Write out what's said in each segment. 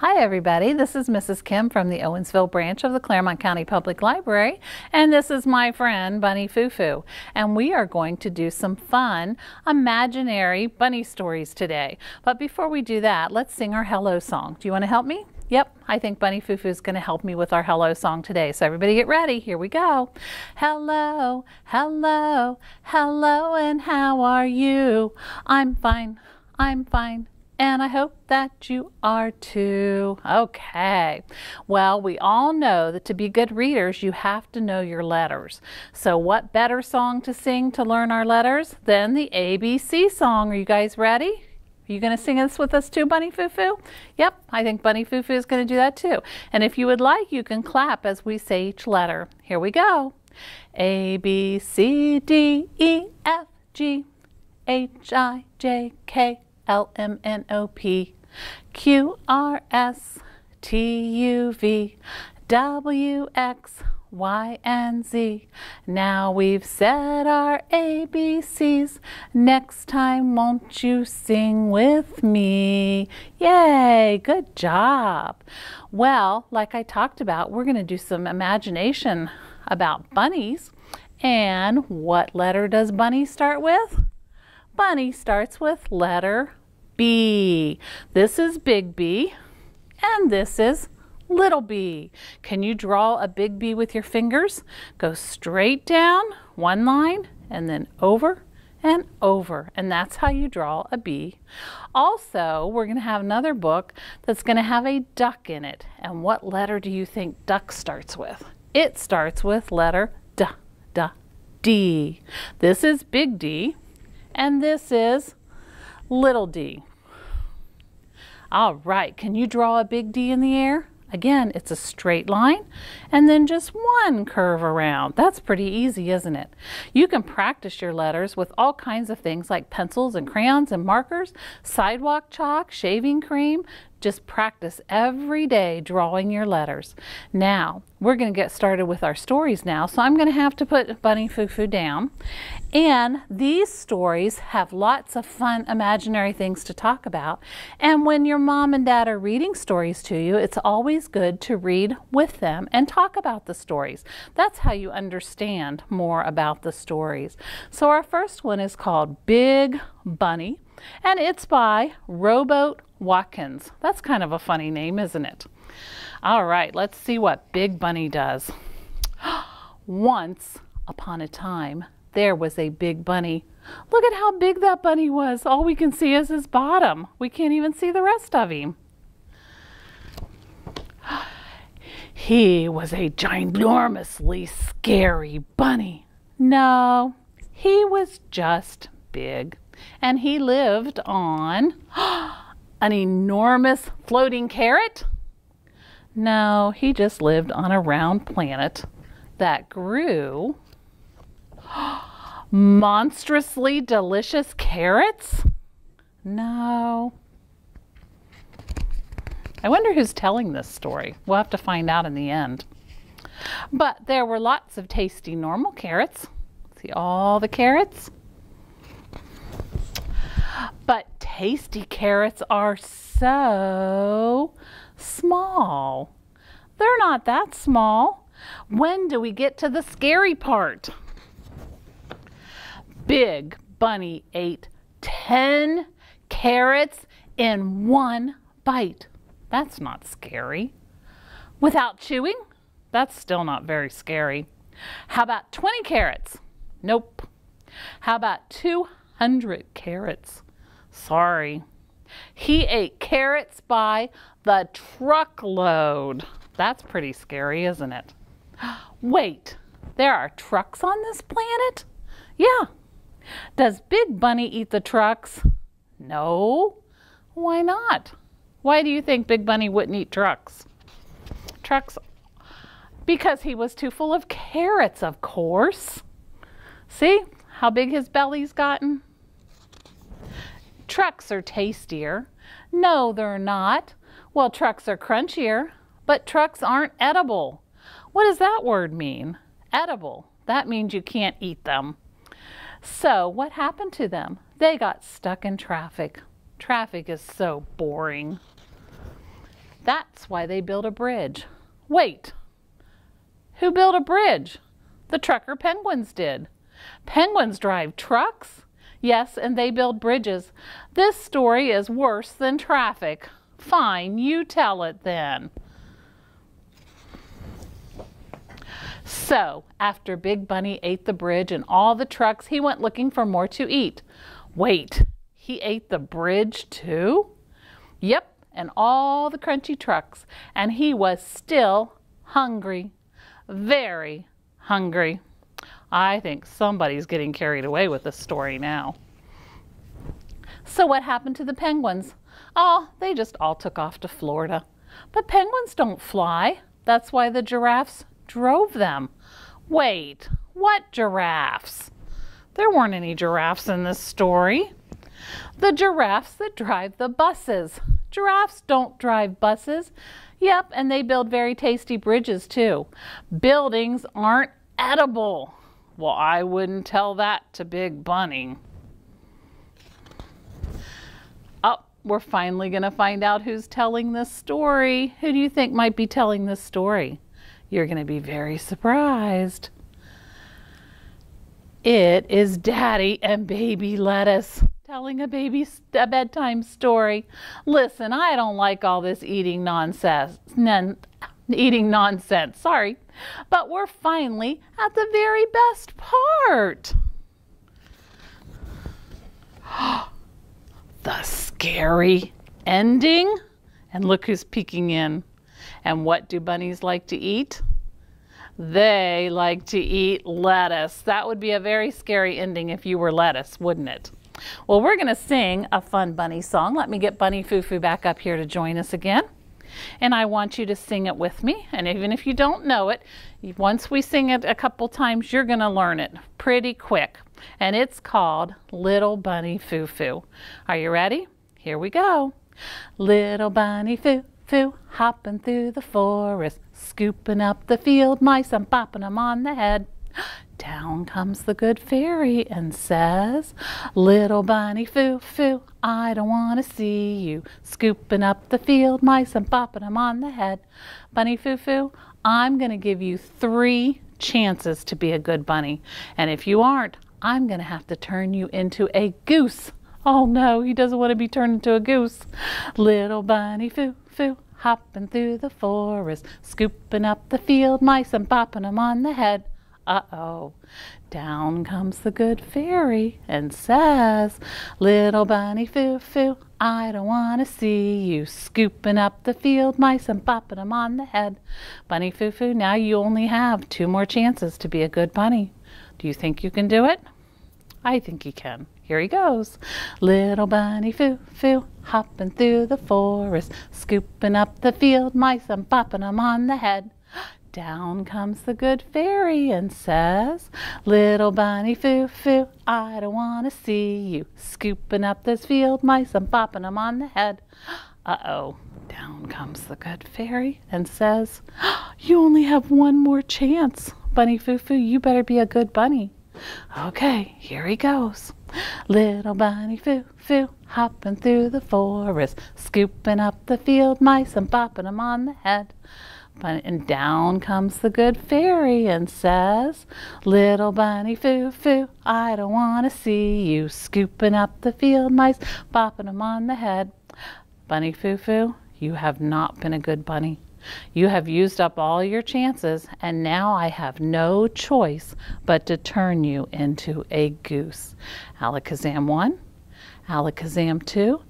Hi everybody, this is Mrs. Kim from the Owensville branch of the Clermont County Public Library and this is my friend Bunny Fufu and we are going to do some fun imaginary bunny stories today. But before we do that, let's sing our hello song. Do you want to help me? Yep, I think Bunny Fufu is going to help me with our hello song today. So everybody get ready. Here we go. Hello, hello, hello, and how are you? I'm fine, I'm fine and I hope that you are too. Okay, well, we all know that to be good readers, you have to know your letters. So, what better song to sing to learn our letters than the ABC song? Are you guys ready? Are you going to sing this with us too, Bunny Foo Foo? Yep, I think Bunny Foo Foo is going to do that too. And if you would like, you can clap as we say each letter. Here we go. A, B, C, D, E, F, G, H, I, J, K, L M N O P Q R S T U V W X Y and Z. Now we've said our ABCs. Next time, won't you sing with me? Yay, good job. Well, like I talked about, we're going to do some imagination about bunnies. And what letter does bunny start with? Bunny starts with letter B. This is big B and this is little b. Can you draw a big B with your fingers? Go straight down one line and then over and over. And that's how you draw a B. Also, we're going to have another book that's going to have a duck in it. And what letter do you think duck starts with? It starts with letter D, D, D. This is big D and this is little d. All right, can you draw a big D in the air? Again, it's a straight line and then just one curve around. That's pretty easy, isn't it? You can practice your letters with all kinds of things like pencils and crayons and markers, sidewalk chalk, shaving cream, just practice every day drawing your letters. Now, we're going to get started with our stories now, so I'm going to have to put Bunny Fufu down. And these stories have lots of fun imaginary things to talk about. And when your mom and dad are reading stories to you, it's always good to read with them and talk about the stories. That's how you understand more about the stories. So our first one is called Big Bunny, and it's by Rowboat Watkins. That's kind of a funny name, isn't it? All right, let's see what Big Bunny does. Once upon a time, there was a big bunny. Look at how big that bunny was. All we can see is his bottom. We can't even see the rest of him. He was a ginormously scary bunny. No, he was just big. And he lived on An enormous floating carrot? No, he just lived on a round planet that grew monstrously delicious carrots? No. I wonder who's telling this story. We'll have to find out in the end. But there were lots of tasty normal carrots. See all the carrots? But tasty carrots are so small. They're not that small. When do we get to the scary part? Big Bunny ate 10 carrots in one bite. That's not scary. Without chewing? That's still not very scary. How about 20 carrots? Nope. How about 200 carrots? Sorry. He ate carrots by the truckload. That's pretty scary, isn't it? Wait, there are trucks on this planet? Yeah. Does Big Bunny eat the trucks? No. Why not? Why do you think Big Bunny wouldn't eat trucks? Trucks, because he was too full of carrots, of course. See how big his belly's gotten? Trucks are tastier. No, they're not. Well, trucks are crunchier, but trucks aren't edible. What does that word mean? Edible. That means you can't eat them. So what happened to them? They got stuck in traffic. Traffic is so boring. That's why they built a bridge. Wait, who built a bridge? The trucker penguins did. Penguins drive trucks? Yes, and they build bridges. This story is worse than traffic. Fine, you tell it then. So, after Big Bunny ate the bridge and all the trucks, he went looking for more to eat. Wait, he ate the bridge too? Yep, and all the crunchy trucks, and he was still hungry. Very hungry. I think somebody's getting carried away with this story now. So what happened to the penguins? Oh, they just all took off to Florida. But penguins don't fly. That's why the giraffes drove them. Wait, what giraffes? There weren't any giraffes in this story. The giraffes that drive the buses. Giraffes don't drive buses. Yep, and they build very tasty bridges too. Buildings aren't edible. Well, I wouldn't tell that to Big Bunny. Oh, we're finally going to find out who's telling this story. Who do you think might be telling this story? You're going to be very surprised. It is Daddy and Baby Lettuce telling a baby a bedtime story. Listen, I don't like all this eating nonsense. Non, eating nonsense, sorry. But we're finally at the very best part. the scary ending. And look who's peeking in. And what do bunnies like to eat? They like to eat lettuce. That would be a very scary ending if you were lettuce, wouldn't it? Well, we're going to sing a fun bunny song. Let me get Bunny Fufu back up here to join us again. And I want you to sing it with me. And even if you don't know it, once we sing it a couple times, you're going to learn it pretty quick. And it's called Little Bunny Foo Foo. Are you ready? Here we go. Little Bunny Foo Foo hopping through the forest, scooping up the field mice and popping them on the head. Down comes the good fairy and says, Little bunny foo foo, I don't want to see you scooping up the field mice and popping them on the head. Bunny foo foo, I'm going to give you three chances to be a good bunny. And if you aren't, I'm going to have to turn you into a goose. Oh no, he doesn't want to be turned into a goose. Little bunny foo foo, hopping through the forest, scooping up the field mice and popping them on the head. Uh-oh. Down comes the good fairy and says, Little bunny foo-foo, I don't want to see you scooping up the field mice and popping them on the head. Bunny foo-foo, now you only have two more chances to be a good bunny. Do you think you can do it? I think you can. Here he goes. Little bunny foo-foo, hopping through the forest, scooping up the field mice and popping them on the head. Down comes the good fairy and says, Little bunny foo foo, I don't want to see you scooping up those field mice and popping them on the head. Uh-oh, down comes the good fairy and says, You only have one more chance. Bunny foo foo, you better be a good bunny. Okay, here he goes. Little bunny foo foo, hopping through the forest, scooping up the field mice and popping them on the head. And down comes the good fairy and says, Little bunny foo foo, I don't want to see you scooping up the field mice, popping them on the head. Bunny foo foo, you have not been a good bunny. You have used up all your chances, and now I have no choice but to turn you into a goose. Alakazam 1, Alakazam 2,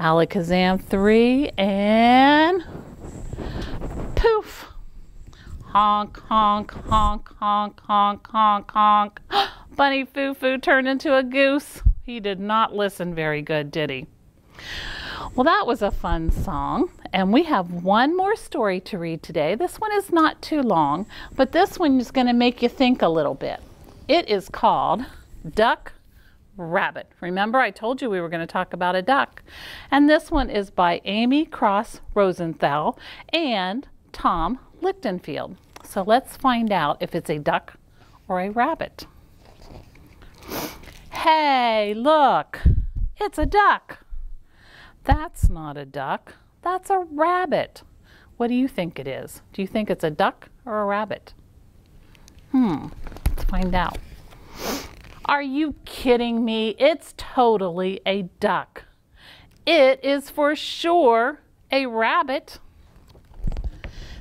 Alakazam 3, and poof! Honk, honk, honk, honk, honk, honk, honk. Bunny Foo Foo turned into a goose. He did not listen very good, did he? Well, that was a fun song. And we have one more story to read today. This one is not too long, but this one is going to make you think a little bit. It is called Duck Rabbit. Remember, I told you we were going to talk about a duck. And this one is by Amy Krouse Rosenthal and Tom Lichtenheld. So let's find out if it's a duck or a rabbit. Hey, look, it's a duck. That's not a duck, that's a rabbit. What do you think it is? Do you think it's a duck or a rabbit? Hmm, let's find out. Are you kidding me? It's totally a duck. It is for sure a rabbit.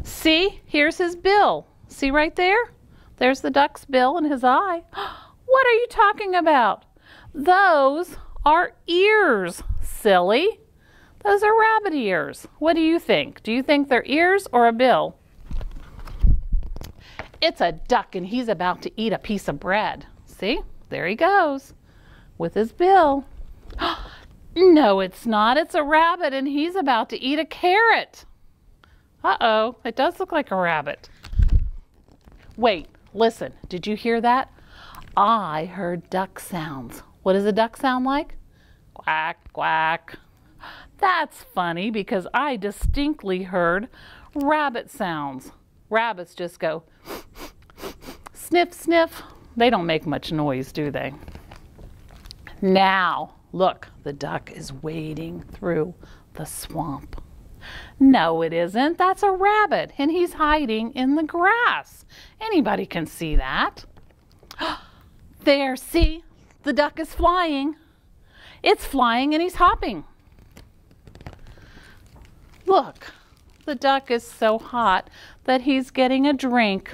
See, here's his bill. See right there? There's the duck's bill and his eye. What are you talking about? Those are ears, silly. Those are rabbit ears. What do you think? Do you think they're ears or a bill? It's a duck and he's about to eat a piece of bread. See? There he goes with his bill. no, it's not. It's a rabbit and he's about to eat a carrot. Uh-oh, it does look like a rabbit. Wait, listen, did you hear that? I heard duck sounds. What does a duck sound like? Quack, quack. That's funny because I distinctly heard rabbit sounds. Rabbits just go sniff, sniff. They don't make much noise, do they? Now, look, the duck is wading through the swamp. No, it isn't. That's a rabbit, and he's hiding in the grass. Anybody can see that. There, see? The duck is flying. It's flying and he's hopping. Look, the duck is so hot that he's getting a drink.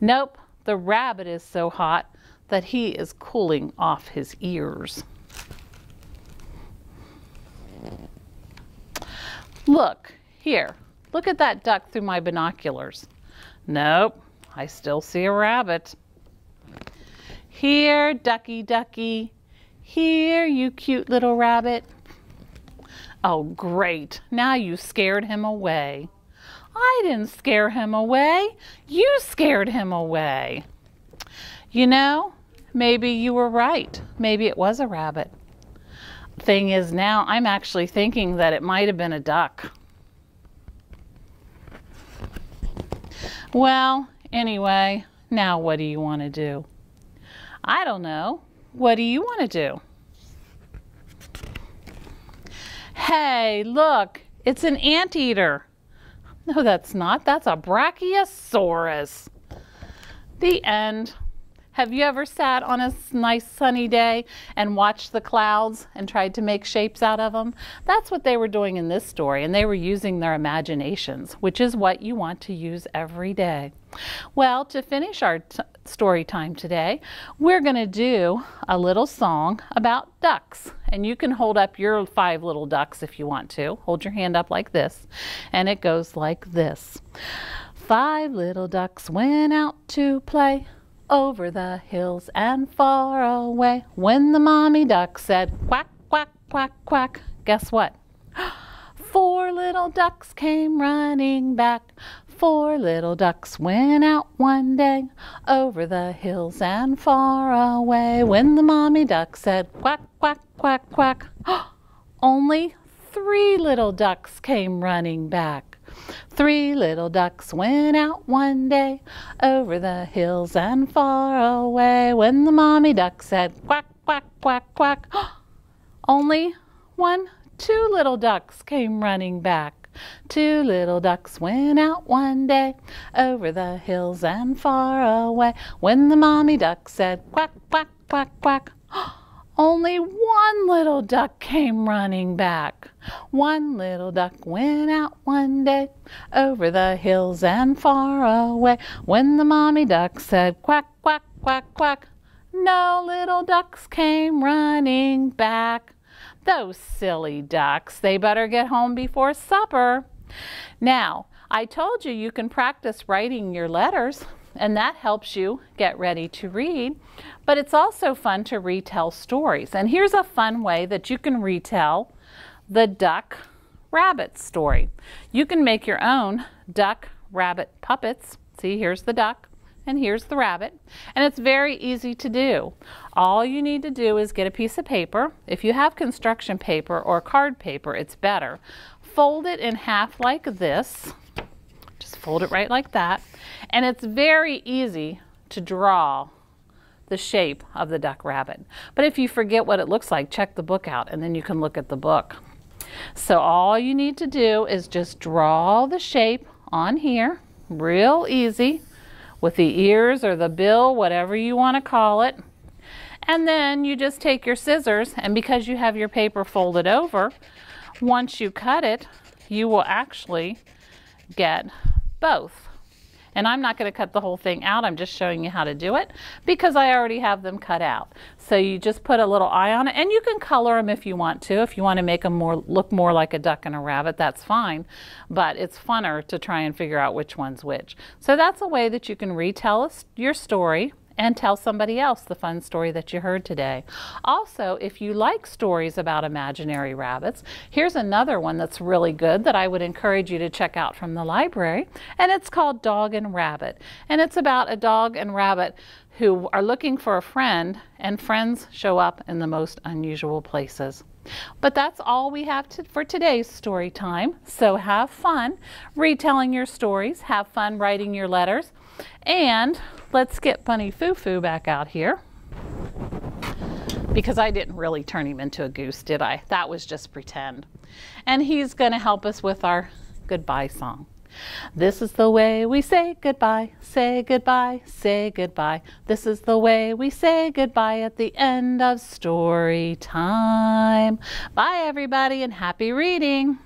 Nope, the rabbit is so hot that he is cooling off his ears. Look, here, look at that duck through my binoculars. Nope, I still see a rabbit. Here, ducky, ducky. Here, you cute little rabbit. Oh, great. Now you scared him away. I didn't scare him away. You scared him away. You know, maybe you were right. Maybe it was a rabbit. Thing is, now I'm actually thinking that it might have been a duck. Well, anyway, now what do you want to do? I don't know. What do you want to do? Hey, look, it's an anteater. No, that's not. That's a Brachiosaurus. The end. Have you ever sat on a nice sunny day and watched the clouds and tried to make shapes out of them? That's what they were doing in this story, and they were using their imaginations, which is what you want to use every day. Well, to finish our story time today, we're going to do a little song about ducks. And you can hold up your five little ducks if you want to. Hold your hand up like this, and it goes like this. Five little ducks went out to play over the hills and far away. When the mommy duck said quack, quack, quack, quack, guess what? Four little ducks came running back. Four little ducks went out one day over the hills and far away. When the mommy duck said quack, quack, quack, quack, only three little ducks came running back. Three little ducks went out one day over the hills and far away. When the mommy duck said quack, quack, quack, quack, only one, two little ducks came running back. Two little ducks went out one day over the hills and far away. When the mommy duck said quack, quack, quack, quack, only one little duck came running back. One little duck went out one day over the hills and far away. When the mommy duck said quack, quack, quack, quack, no little ducks came running back. Those silly ducks, they better get home before supper. Now, I told you you can practice writing your letters and that helps you get ready to read. But it's also fun to retell stories. And here's a fun way that you can retell the duck rabbit story. You can make your own duck rabbit puppets. See, here's the duck and here's the rabbit. And it's very easy to do. All you need to do is get a piece of paper. If you have construction paper or card paper, it's better. Fold it in half like this. Fold it right like that. And it's very easy to draw the shape of the duck rabbit. But if you forget what it looks like, check the book out and then you can look at the book. So all you need to do is just draw the shape on here, real easy, with the ears or the bill, whatever you want to call it. And then you just take your scissors, and because you have your paper folded over, once you cut it, you will actually get both. And I'm not going to cut the whole thing out. I'm just showing you how to do it because I already have them cut out. So you just put a little eye on it and you can color them if you want to. If you want to make them more look more like a duck and a rabbit, that's fine. But it's funner to try and figure out which one's which. So that's a way that you can retell your story and tell somebody else the fun story that you heard today. Also, if you like stories about imaginary rabbits, here's another one that's really good that I would encourage you to check out from the library, and it's called Dog and Rabbit. And it's about a dog and rabbit who are looking for a friend, and friends show up in the most unusual places. But that's all we have to, for today's story time. So have fun retelling your stories, have fun writing your letters, and let's get Bunny Foo Foo back out here. Because I didn't really turn him into a goose, did I? That was just pretend. And he's going to help us with our goodbye song. This is the way we say goodbye, say goodbye, say goodbye. This is the way we say goodbye at the end of story time. Bye, everybody, and happy reading.